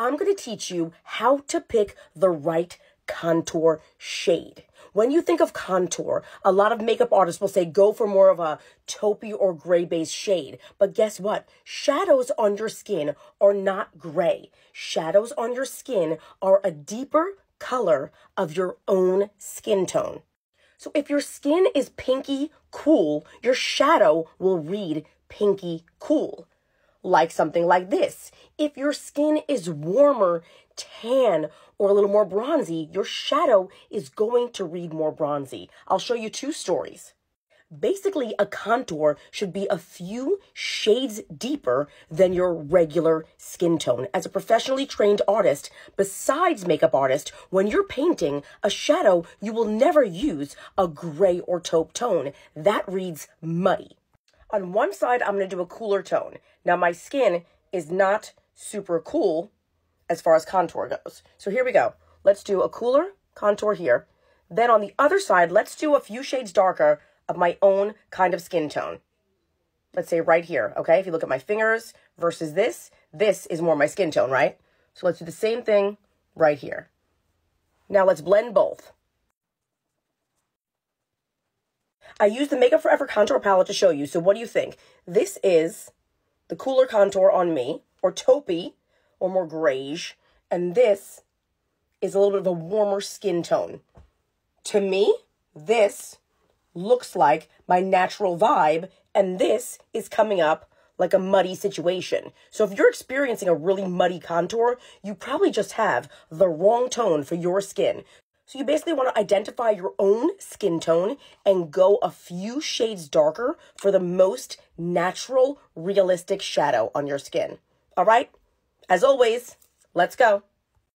I'm going to teach you how to pick the right contour shade. When you think of contour, a lot of makeup artists will say go for more of a taupey or gray based shade. But guess what? Shadows on your skin are not gray. Shadows on your skin are a deeper color of your own skin tone. So if your skin is pinky cool, your shadow will read pinky cool. Like something like this. If your skin is warmer, tan, or a little more bronzy, your shadow is going to read more bronzy. I'll show you two stories. Basically, a contour should be a few shades deeper than your regular skin tone. As a professionally trained artist, besides makeup artist, when you're painting a shadow, you will never use a gray or taupe tone. That reads muddy. On one side, I'm going to do a cooler tone. Now, my skin is not super cool as far as contour goes. So here we go. Let's do a cooler contour here. Then on the other side, let's do a few shades darker of my own kind of skin tone. Let's say right here, okay? If you look at my fingers versus this, this is more my skin tone, right? So let's do the same thing right here. Now let's blend both. I used the Make Up For Ever contour palette to show you. So what do you think? This is the cooler contour on me, or taupey, or more grayish. And this is a little bit of a warmer skin tone. To me, this looks like my natural vibe, and this is coming up like a muddy situation. So if you're experiencing a really muddy contour, you probably just have the wrong tone for your skin. So you basically want to identify your own skin tone and go a few shades darker for the most natural, realistic shadow on your skin. All right? As always, let's go.